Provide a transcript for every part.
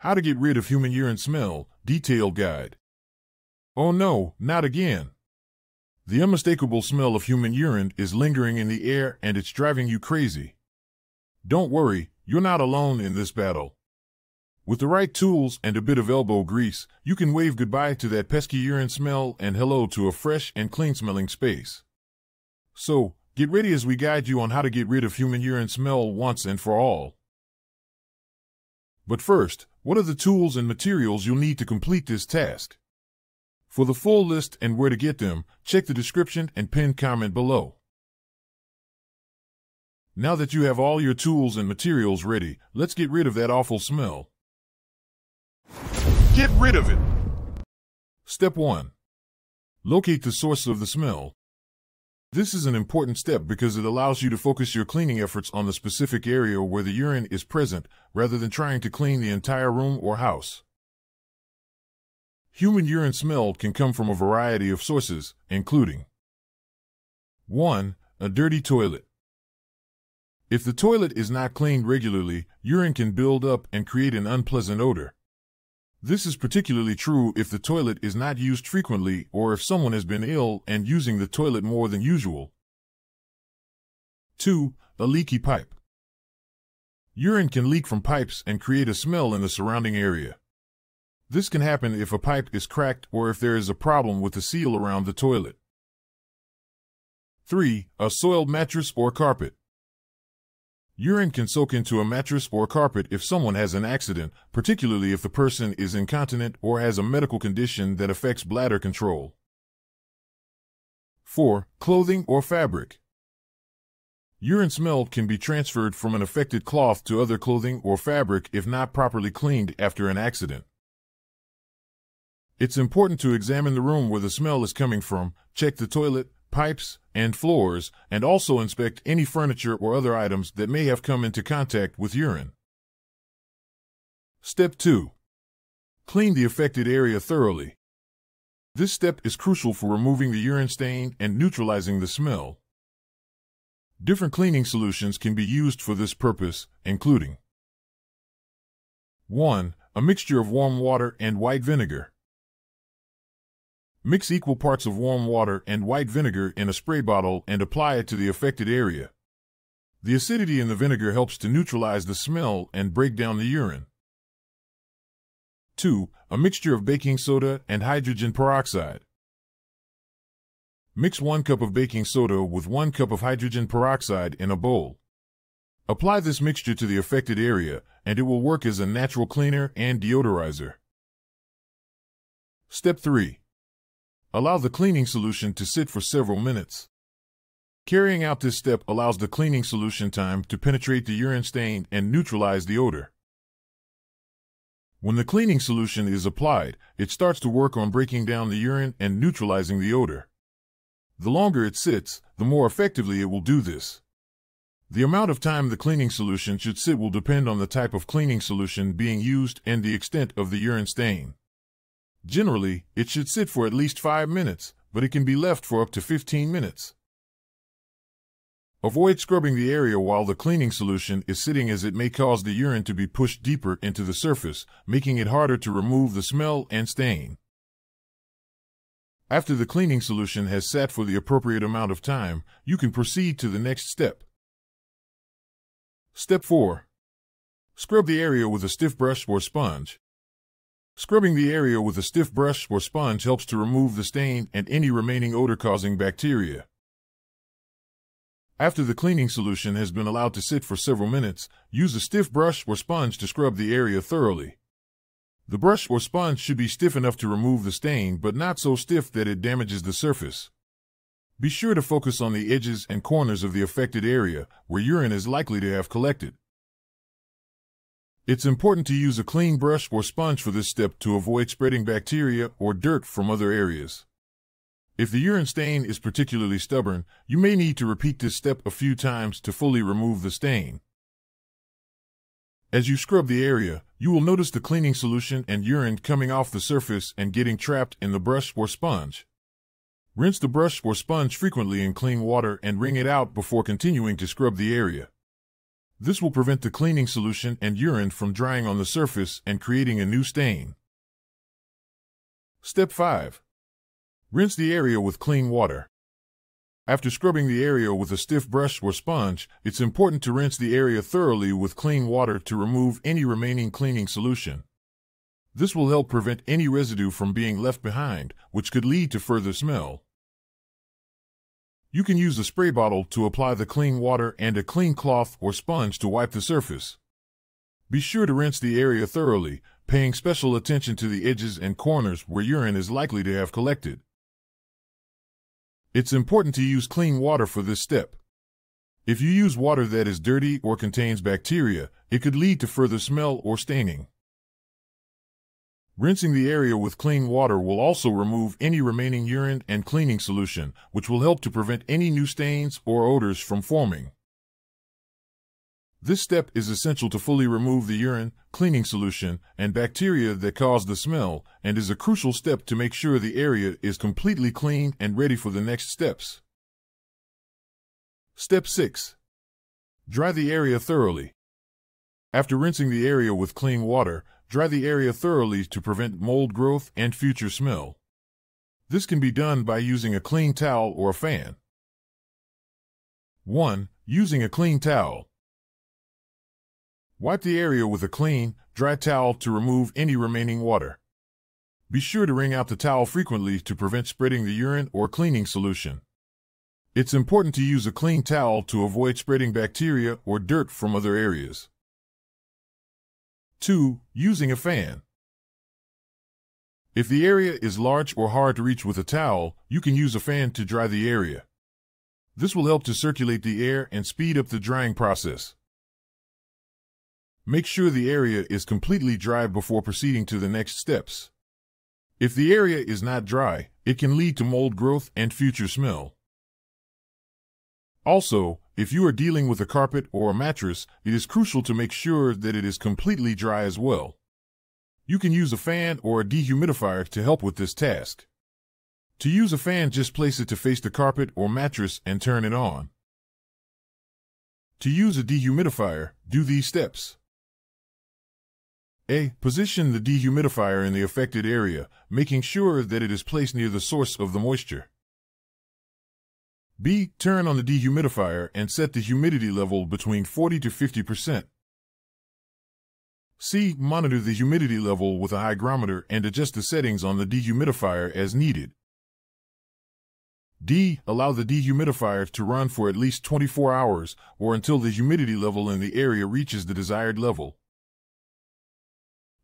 How to get rid of human urine smell, detailed guide. Oh no, not again. The unmistakable smell of human urine is lingering in the air and it's driving you crazy. Don't worry, you're not alone in this battle. With the right tools and a bit of elbow grease, you can wave goodbye to that pesky urine smell and hello to a fresh and clean smelling space. So, get ready as we guide you on how to get rid of human urine smell once and for all. But first, what are the tools and materials you'll need to complete this task? For the full list and where to get them, check the description and pinned comment below. Now that you have all your tools and materials ready, let's get rid of that awful smell. Get rid of it! Step 1. Locate the source of the smell. This is an important step because it allows you to focus your cleaning efforts on the specific area where the urine is present rather than trying to clean the entire room or house. Human urine smell can come from a variety of sources, including 1. A dirty toilet. If the toilet is not cleaned regularly, urine can build up and create an unpleasant odor. This is particularly true if the toilet is not used frequently or if someone has been ill and using the toilet more than usual. 2. A leaky pipe. Urine can leak from pipes and create a smell in the surrounding area. This can happen if a pipe is cracked or if there is a problem with the seal around the toilet. 3. A soiled mattress or carpet. Urine can soak into a mattress or carpet if someone has an accident, particularly if the person is incontinent or has a medical condition that affects bladder control. 4. Clothing or fabric. Urine smell can be transferred from an affected cloth to other clothing or fabric if not properly cleaned after an accident. It's important to examine the room where the smell is coming from, check the toilet, pipes, and floors, and also inspect any furniture or other items that may have come into contact with urine. Step 2. Clean the affected area thoroughly. This step is crucial for removing the urine stain and neutralizing the smell. Different cleaning solutions can be used for this purpose, including 1. A mixture of warm water and white vinegar. Mix equal parts of warm water and white vinegar in a spray bottle and apply it to the affected area. The acidity in the vinegar helps to neutralize the smell and break down the urine. 2. A mixture of baking soda and hydrogen peroxide. Mix 1 cup of baking soda with 1 cup of hydrogen peroxide in a bowl. Apply this mixture to the affected area, and it will work as a natural cleaner and deodorizer. Step 3. Allow the cleaning solution to sit for several minutes. Carrying out this step allows the cleaning solution time to penetrate the urine stain and neutralize the odor. When the cleaning solution is applied, it starts to work on breaking down the urine and neutralizing the odor. The longer it sits, the more effectively it will do this. The amount of time the cleaning solution should sit will depend on the type of cleaning solution being used and the extent of the urine stain. Generally, it should sit for at least 5 minutes, but it can be left for up to 15 minutes. Avoid scrubbing the area while the cleaning solution is sitting as it may cause the urine to be pushed deeper into the surface, making it harder to remove the smell and stain. After the cleaning solution has sat for the appropriate amount of time, you can proceed to the next step. Step 4. Scrub the area with a stiff brush or sponge. Scrubbing the area with a stiff brush or sponge helps to remove the stain and any remaining odor-causing bacteria. After the cleaning solution has been allowed to sit for several minutes, use a stiff brush or sponge to scrub the area thoroughly. The brush or sponge should be stiff enough to remove the stain, but not so stiff that it damages the surface. Be sure to focus on the edges and corners of the affected area, where urine is likely to have collected. It's important to use a clean brush or sponge for this step to avoid spreading bacteria or dirt from other areas. If the urine stain is particularly stubborn, you may need to repeat this step a few times to fully remove the stain. As you scrub the area, you will notice the cleaning solution and urine coming off the surface and getting trapped in the brush or sponge. Rinse the brush or sponge frequently in clean water and wring it out before continuing to scrub the area. This will prevent the cleaning solution and urine from drying on the surface and creating a new stain. Step 5. Rinse the area with clean water. After scrubbing the area with a stiff brush or sponge, it's important to rinse the area thoroughly with clean water to remove any remaining cleaning solution. This will help prevent any residue from being left behind, which could lead to further smell. You can use a spray bottle to apply the clean water and a clean cloth or sponge to wipe the surface. Be sure to rinse the area thoroughly, paying special attention to the edges and corners where urine is likely to have collected. It's important to use clean water for this step. If you use water that is dirty or contains bacteria, it could lead to further smell or staining. Rinsing the area with clean water will also remove any remaining urine and cleaning solution, which will help to prevent any new stains or odors from forming. This step is essential to fully remove the urine, cleaning solution, and bacteria that cause the smell, and is a crucial step to make sure the area is completely clean and ready for the next steps. Step 6. Dry the area thoroughly. After rinsing the area with clean water, Dry the area thoroughly to prevent mold growth and future smell. This can be done by using a clean towel or a fan. 1. Using a clean towel. Wipe the area with a clean, dry towel to remove any remaining water. Be sure to wring out the towel frequently to prevent spreading the urine or cleaning solution. It's important to use a clean towel to avoid spreading bacteria or dirt from other areas. 2. Using a fan. If the area is large or hard to reach with a towel, you can use a fan to dry the area. This will help to circulate the air and speed up the drying process. Make sure the area is completely dry before proceeding to the next steps. If the area is not dry, it can lead to mold growth and future smell. Also, if you are dealing with a carpet or a mattress, it is crucial to make sure that it is completely dry as well. You can use a fan or a dehumidifier to help with this task. To use a fan, just place it to face the carpet or mattress and turn it on. To use a dehumidifier, do these steps. A. Position the dehumidifier in the affected area, making sure that it is placed near the source of the moisture. B. Turn on the dehumidifier and set the humidity level between 40 to 50%. C. Monitor the humidity level with a hygrometer and adjust the settings on the dehumidifier as needed. D. Allow the dehumidifier to run for at least 24 hours or until the humidity level in the area reaches the desired level.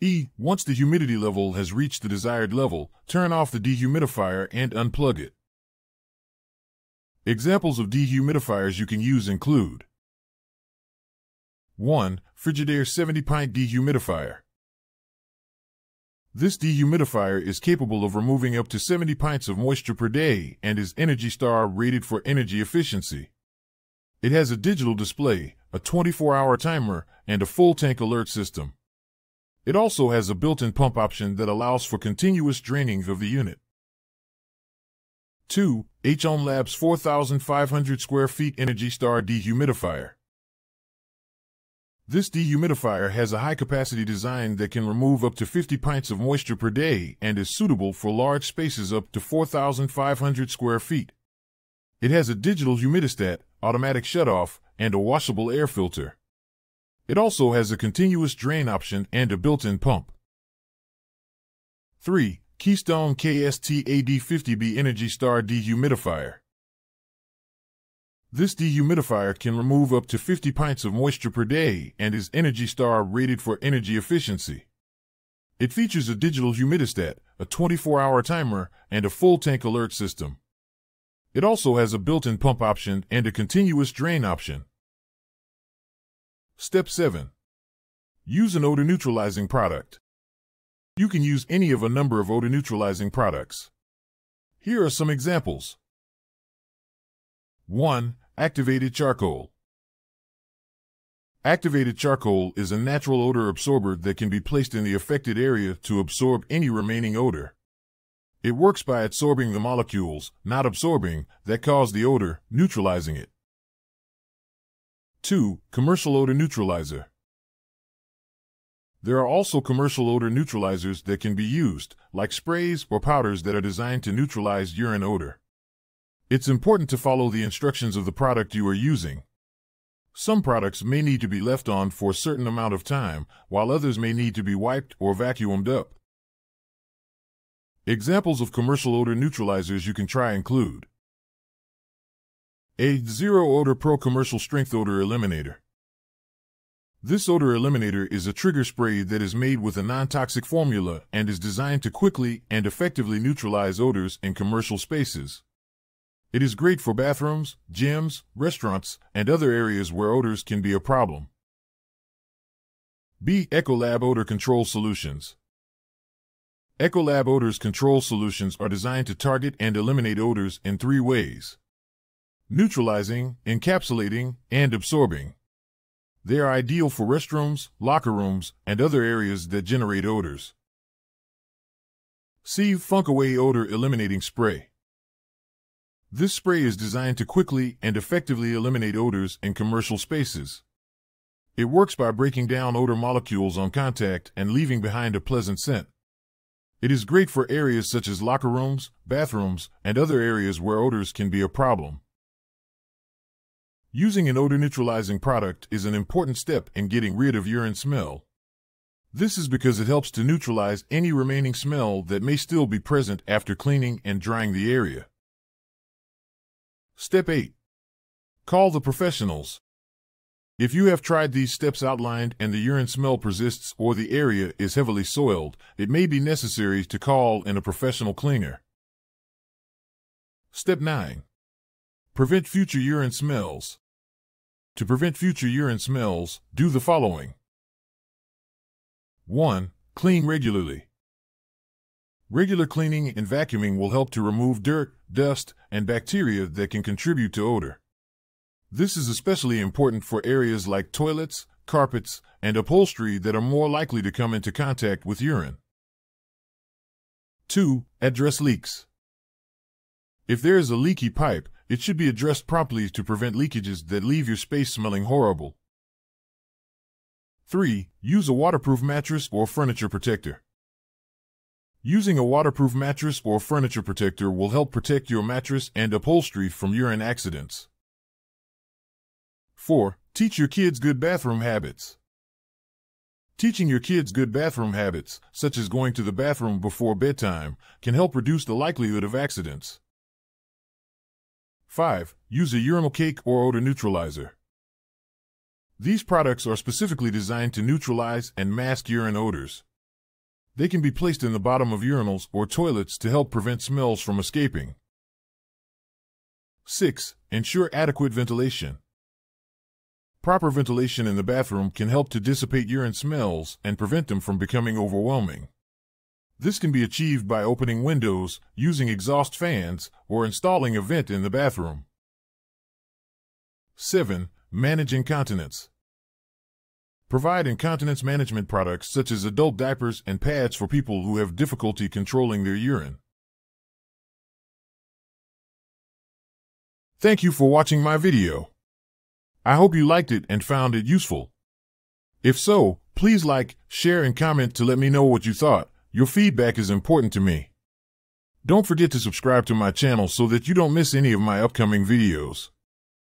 E. Once the humidity level has reached the desired level, turn off the dehumidifier and unplug it. Examples of dehumidifiers you can use include 1. Frigidaire 70 pint dehumidifier. This dehumidifier is capable of removing up to 70 pints of moisture per day and is Energy Star rated for energy efficiency. It has a digital display, a 24-hour timer, and a full tank alert system. It also has a built-in pump option that allows for continuous draining of the unit. 2. hOmeLabs 4,500 square feet Energy Star Dehumidifier. This dehumidifier has a high-capacity design that can remove up to 50 pints of moisture per day and is suitable for large spaces up to 4,500 square feet. It has a digital humidistat, automatic shutoff, and a washable air filter. It also has a continuous drain option and a built-in pump. 3. Keystone KST AD50B Energy Star Dehumidifier. This dehumidifier can remove up to 50 pints of moisture per day and is Energy Star rated for energy efficiency. It features a digital humidistat, a 24-hour timer, and a full tank alert system. It also has a built-in pump option and a continuous drain option. Step 7. Use an odor neutralizing product. You can use any of a number of odor neutralizing products. Here are some examples. 1. Activated charcoal. Activated charcoal is a natural odor absorber that can be placed in the affected area to absorb any remaining odor. It works by absorbing the molecules, not absorbing, that cause the odor, neutralizing it. 2. Commercial odor neutralizer. There are also commercial odor neutralizers that can be used, like sprays or powders that are designed to neutralize urine odor. It's important to follow the instructions of the product you are using. Some products may need to be left on for a certain amount of time, while others may need to be wiped or vacuumed up. Examples of commercial odor neutralizers you can try include a Zero Odor Pro Commercial Strength Odor Eliminator. This odor eliminator is a trigger spray that is made with a non-toxic formula and is designed to quickly and effectively neutralize odors in commercial spaces. It is great for bathrooms, gyms, restaurants, and other areas where odors can be a problem. B. Ecolab Odor Control Solutions Ecolab Odors Control Solutions are designed to target and eliminate odors in three ways neutralizing, encapsulating, and absorbing. They are ideal for restrooms, locker rooms, and other areas that generate odors. See Funkaway Odor Eliminating Spray. This spray is designed to quickly and effectively eliminate odors in commercial spaces. It works by breaking down odor molecules on contact and leaving behind a pleasant scent. It is great for areas such as locker rooms, bathrooms, and other areas where odors can be a problem. Using an odor neutralizing product is an important step in getting rid of urine smell. This is because it helps to neutralize any remaining smell that may still be present after cleaning and drying the area. Step 8. Call the professionals. If you have tried these steps outlined and the urine smell persists or the area is heavily soiled, it may be necessary to call in a professional cleaner. Step 9. Prevent future urine smells. To prevent future urine smells, do the following. 1. Clean regularly. Regular cleaning and vacuuming will help to remove dirt, dust, and bacteria that can contribute to odor. This is especially important for areas like toilets, carpets, and upholstery that are more likely to come into contact with urine. 2. Address leaks. If there is a leaky pipe, it should be addressed promptly to prevent leakages that leave your space smelling horrible. 3. Use a waterproof mattress or furniture protector. Using a waterproof mattress or furniture protector will help protect your mattress and upholstery from urine accidents. 4. Teach your kids good bathroom habits. Teaching your kids good bathroom habits, such as going to the bathroom before bedtime, can help reduce the likelihood of accidents. 5. Use a urinal cake or odor neutralizer. These products are specifically designed to neutralize and mask urine odors. They can be placed in the bottom of urinals or toilets to help prevent smells from escaping. 6. Ensure adequate ventilation. Proper ventilation in the bathroom can help to dissipate urine smells and prevent them from becoming overwhelming. This can be achieved by opening windows, using exhaust fans, or installing a vent in the bathroom. 7. Manage incontinence. Provide incontinence management products such as adult diapers and pads for people who have difficulty controlling their urine. Thank you for watching my video. I hope you liked it and found it useful. If so, please like, share, and comment to let me know what you thought. Your feedback is important to me. Don't forget to subscribe to my channel so that you don't miss any of my upcoming videos.